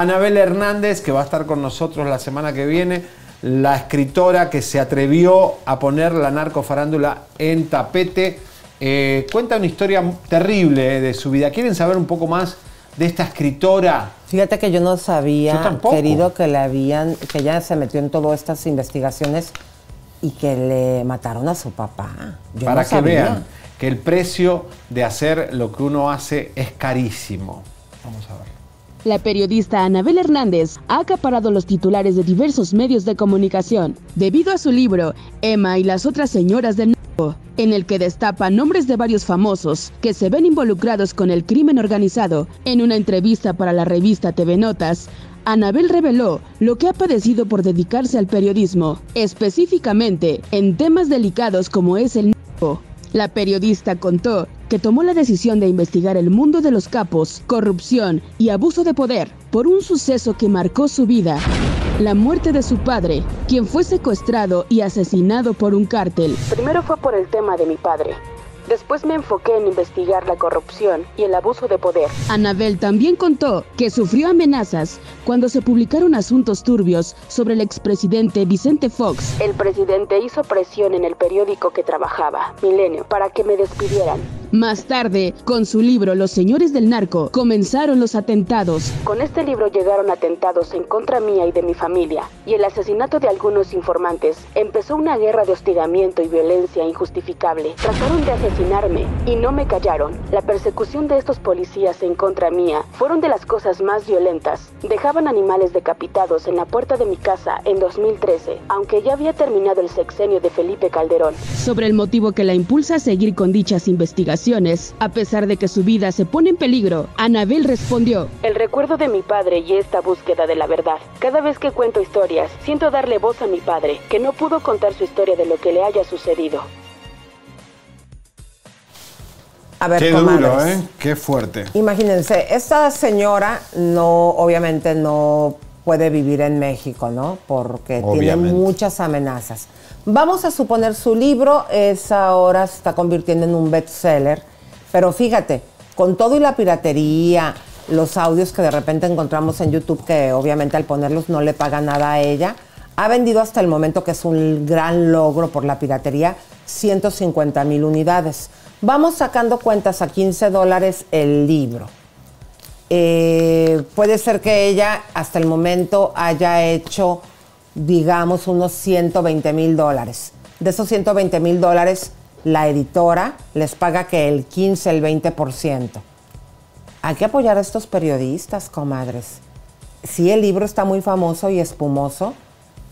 Anabel Hernández, que va a estar con nosotros la semana que viene, la escritora que se atrevió a poner la narcofarándula en tapete. Eh, cuenta una historia terrible eh, de su vida. ¿Quieren saber un poco más de esta escritora? Fíjate que yo no sabía, querido, que le habían, que ella se metió en todas estas investigaciones y que le mataron a su papá. Para que vean que el precio de hacer lo que uno hace es carísimo. Vamos a ver. La periodista Anabel Hernández ha acaparado los titulares de diversos medios de comunicación debido a su libro Emma y las otras señoras del narco, en el que destapa nombres de varios famosos que se ven involucrados con el crimen organizado. En una entrevista para la revista TV Notas, Anabel reveló lo que ha padecido por dedicarse al periodismo, específicamente en temas delicados como es el narco. La periodista contó que tomó la decisión de investigar el mundo de los capos, corrupción y abuso de poder por un suceso que marcó su vida. La muerte de su padre, quien fue secuestrado y asesinado por un cártel. Primero fue por el tema de mi padre, Después me enfoqué en investigar la corrupción y el abuso de poder. Anabel también contó que sufrió amenazas cuando se publicaron asuntos turbios sobre el expresidente Vicente Fox. El presidente hizo presión en el periódico que trabajaba, Milenio, para que me despidieran. Más tarde, con su libro Los Señores del Narco, comenzaron los atentados. Con este libro llegaron atentados en contra mía y de mi familia, y el asesinato de algunos informantes. Empezó una guerra de hostigamiento y violencia injustificable. Trataron de asesinarme y no me callaron. La persecución de estos policías en contra mía fueron de las cosas más violentas. Dejaban animales decapitados en la puerta de mi casa en 2013, aunque ya había terminado el sexenio de Felipe Calderón. Sobre el motivo que la impulsa a seguir con dichas investigaciones, a pesar de que su vida se pone en peligro, Anabel respondió, El recuerdo de mi padre y esta búsqueda de la verdad. Cada vez que cuento historias, siento darle voz a mi padre, que no pudo contar su historia de lo que le haya sucedido. A ver, Qué duro, ¿eh? Qué fuerte. Imagínense, esta señora no, obviamente no puede vivir en México, ¿no? Porque tiene muchas amenazas. Vamos a suponer su libro es ahora se está convirtiendo en un bestseller, pero fíjate, con todo y la piratería, los audios que de repente encontramos en YouTube, que obviamente al ponerlos no le paga nada a ella, ha vendido hasta el momento, que es un gran logro por la piratería, 150 mil unidades. Vamos sacando cuentas a 15 dólares el libro. Eh, puede ser que ella hasta el momento haya hecho digamos, unos 120 mil dólares. De esos 120 mil dólares, la editora les paga que el 15, el 20%. Hay que apoyar a estos periodistas, comadres. Sí, el libro está muy famoso y espumoso,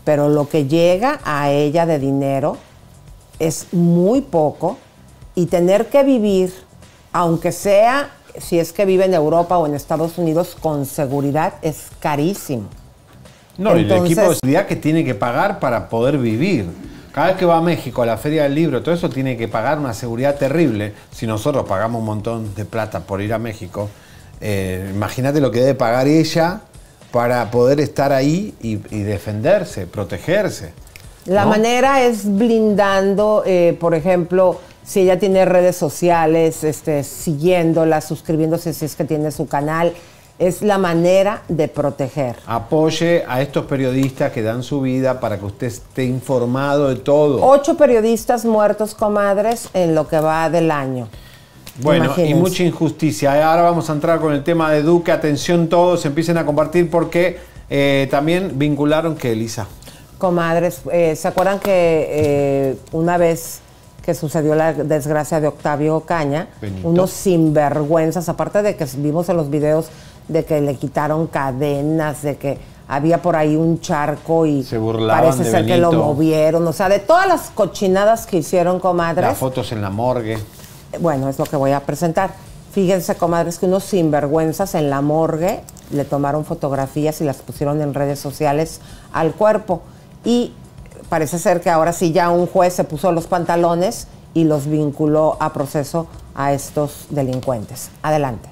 pero lo que llega a ella de dinero es muy poco y tener que vivir, aunque sea si es que vive en Europa o en Estados Unidos, con seguridad es carísimo. No, y el equipo de seguridad que tiene que pagar para poder vivir. Cada vez que va a México a la Feria del Libro, todo eso tiene que pagar una seguridad terrible. Si nosotros pagamos un montón de plata por ir a México, eh, imagínate lo que debe pagar ella para poder estar ahí y, defenderse, protegerse. La manera es blindando, eh, por ejemplo, si ella tiene redes sociales, este, siguiéndola, suscribiéndose si es que tiene su canal es la manera de proteger. Apoye a estos periodistas que dan su vida para que usted esté informado de todo. Ocho periodistas muertos, comadres, en lo que va del año. Bueno, y mucha injusticia. Ahora vamos a entrar con el tema de Duque. Atención todos, empiecen a compartir porque eh, también vincularon que Elisa. Comadres, eh, ¿se acuerdan que eh, una vez que sucedió la desgracia de Octavio Caña, unos sinvergüenzas, aparte de que vimos en los videos de que le quitaron cadenas, de que había por ahí un charco y Se parece ser que lo movieron, o sea, de todas las cochinadas que hicieron, comadres. Las fotos en la morgue. Bueno, es lo que voy a presentar. Fíjense, comadres, que unos sinvergüenzas en la morgue le tomaron fotografías y las pusieron en redes sociales al cuerpo. Y parece ser que ahora sí ya un juez se puso los pantalones y los vinculó a proceso a estos delincuentes. Adelante.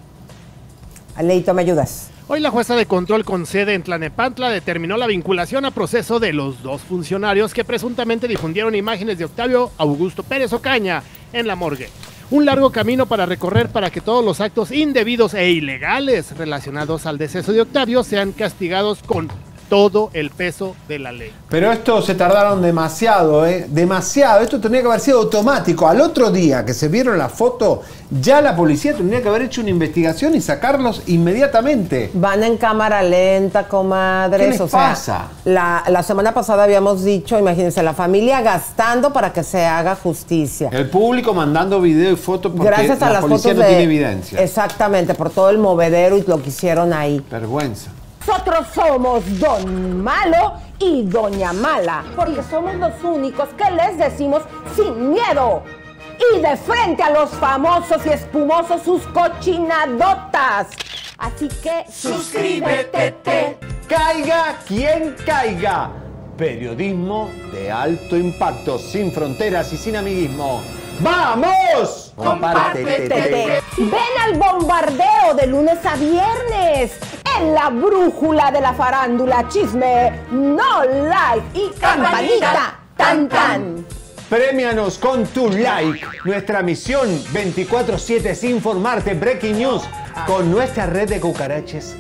Aleito, ¿me ayudas? Hoy la jueza de control con sede en Tlanepantla determinó la vinculación a proceso de los dos funcionarios que presuntamente difundieron imágenes de Octavio Augusto Pérez Ocaña en la morgue. un largo camino para recorrer para que todos los actos indebidos e ilegales relacionados al deceso de Octavio sean castigados con todo el peso de la ley. Pero esto se tardaron demasiado, ¿eh? Demasiado. Esto tenía que haber sido automático. Al otro día que se vieron la foto, ya la policía tendría que haber hecho una investigación y sacarlos inmediatamente. Van en cámara lenta, comadres. ¿Qué les pasa? La, la, semana pasada habíamos dicho, imagínense, la familia gastando para que se haga justicia. El público mandando video y fotos porque Gracias a la las policía fotos no de, tiene evidencia. Exactamente, por todo el movedero y lo que hicieron ahí. Vergüenza. Nosotros somos Don Malo y Doña Mala, porque somos los únicos que les decimos sin miedo y de frente a los famosos y espumosos sus cochinadotas. Así que suscríbete. Caiga quien caiga. Periodismo de alto impacto, sin fronteras y sin amiguismo. ¡Vamos! Compártete. Ven al bombardeo de lunes a viernes en la brújula de la farándula chisme, no like y campanita tan tan. Premianos con tu like. Nuestra misión 24/7 es informarte. Breaking News con nuestra red de cucaraches.